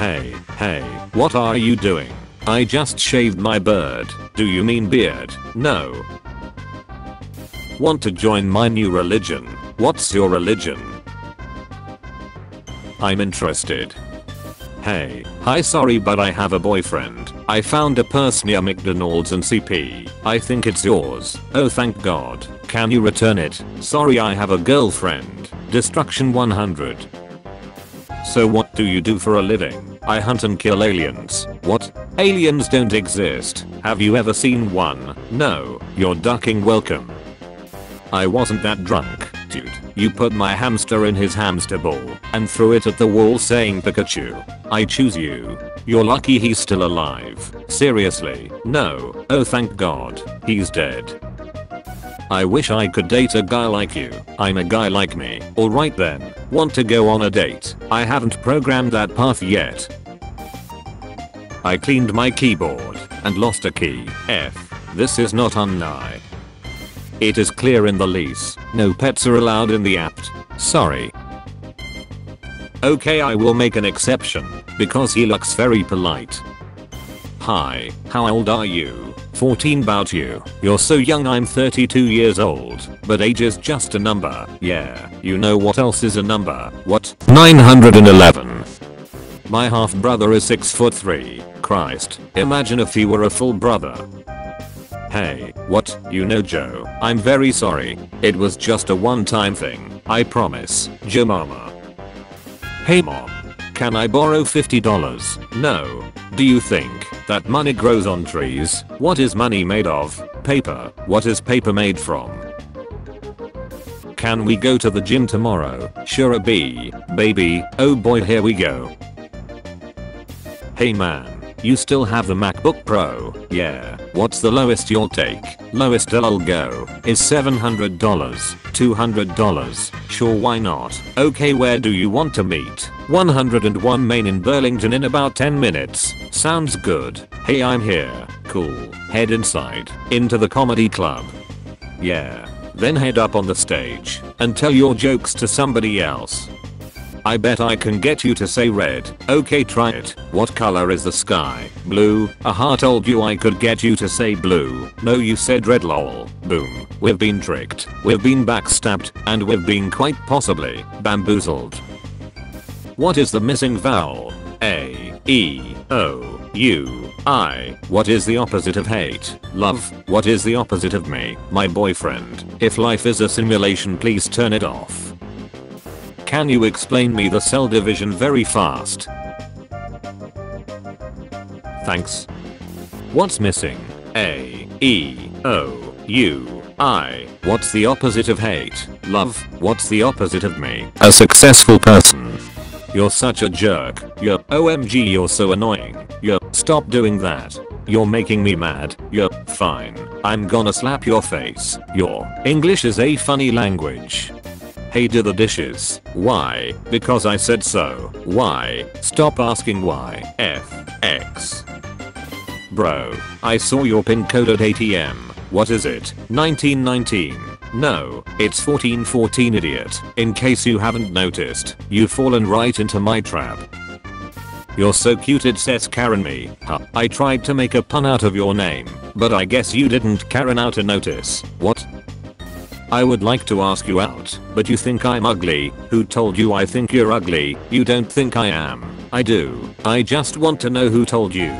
Hey, hey, what are you doing? I just shaved my bird. Do you mean beard? No. Want to join my new religion? What's your religion? I'm interested. Hey, hi sorry but I have a boyfriend. I found a purse near McDonald's and CP. I think it's yours. Oh thank god. Can you return it? Sorry I have a girlfriend. Destruction 100. So what do you do for a living? I hunt and kill aliens. What? Aliens don't exist. Have you ever seen one? No. You're ducking welcome. I wasn't that drunk, dude. You put my hamster in his hamster ball and threw it at the wall saying Pikachu. I choose you. You're lucky he's still alive. Seriously. No. Oh thank god. He's dead. I wish I could date a guy like you. I'm a guy like me. Alright then. Want to go on a date? I haven't programmed that path yet. I cleaned my keyboard and lost a key. F. This is not unnigh. It is clear in the lease. No pets are allowed in the apt. Sorry. Okay I will make an exception because he looks very polite. Hi, how old are you? 14 bout you. You're so young I'm 32 years old, but age is just a number. Yeah, you know what else is a number? What? 911. My half brother is 6 foot 3. Christ, imagine if he were a full brother. Hey, what? You know Joe, I'm very sorry. It was just a one time thing, I promise. Joe mama. Hey mom. Can I borrow $50? No. Do you think that money grows on trees? What is money made of? Paper. What is paper made from? Can we go to the gym tomorrow? Sure a bee. Baby. Oh boy here we go. Hey man. You still have the MacBook Pro? Yeah. What's the lowest you'll take? Lowest I'll go is $700. $200. Sure why not? Okay where do you want to meet? 101 Main in Burlington in about 10 minutes. Sounds good. Hey I'm here. Cool. Head inside. Into the comedy club. Yeah. Then head up on the stage and tell your jokes to somebody else. I bet I can get you to say red. Okay try it. What color is the sky? Blue. A heart told you I could get you to say blue. No you said red lol. Boom. We've been tricked. We've been backstabbed. And we've been quite possibly bamboozled. What is the missing vowel? A. E. O. U. I. What is the opposite of hate? Love. What is the opposite of me? My boyfriend. If life is a simulation please turn it off. Can you explain me the cell division very fast? Thanks. What's missing? A. E. O. U. I. What's the opposite of hate? Love. What's the opposite of me? A successful person. You're such a jerk. You're OMG you're so annoying. You're stop doing that. You're making me mad. You're fine. I'm gonna slap your face. Your English is a funny language. Hey do the dishes. Why? Because I said so. Why? Stop asking why. F. X. Bro, I saw your pin code at ATM. What is it? 1919. No, it's 1414 idiot. In case you haven't noticed, you've fallen right into my trap. You're so cute it says Karen me. Huh. I tried to make a pun out of your name, but I guess you didn't Karen out a notice. What? I would like to ask you out, but you think I'm ugly. Who told you I think you're ugly? You don't think I am. I do. I just want to know who told you.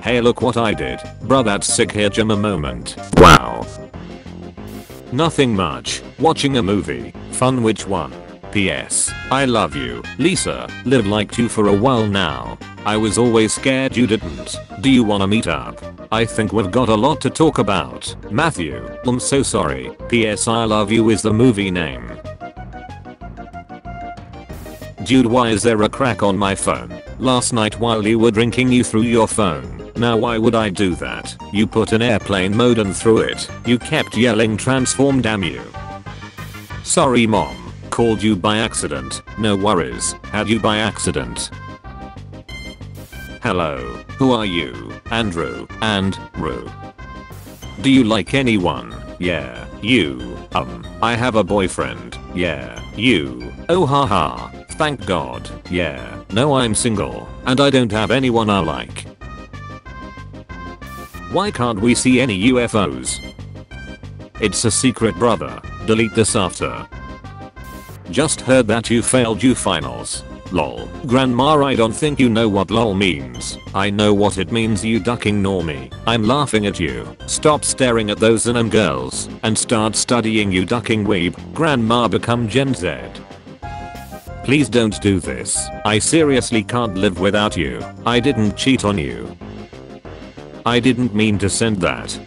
Hey look what I did. Bruh that's sick here Jim a moment. Wow. Nothing much. Watching a movie. Fun which one? P.S. I love you, Lisa. Lived like you for a while now. I was always scared you didn't. Do you wanna meet up? I think we've got a lot to talk about. Matthew, I'm so sorry. P.S. I love you is the movie name. Dude why is there a crack on my phone? Last night while you were drinking you threw your phone. Now why would I do that? You put an airplane mode and threw it. You kept yelling transform damn you. Sorry mom. Called you by accident. No worries. Had you by accident. Hello. Who are you? Andrew. And, Rue. Do you like anyone? Yeah. You. Um. I have a boyfriend. Yeah. You. Oh haha. Thank god. Yeah. No I'm single. And I don't have anyone I like. Why can't we see any UFOs? It's a secret brother. Delete this after. Just heard that you failed you finals. Lol. Grandma I don't think you know what lol means. I know what it means you ducking normie. I'm laughing at you. Stop staring at those anime girls and start studying you ducking weeb. Grandma become Gen Z. Please don't do this. I seriously can't live without you. I didn't cheat on you. I didn't mean to send that.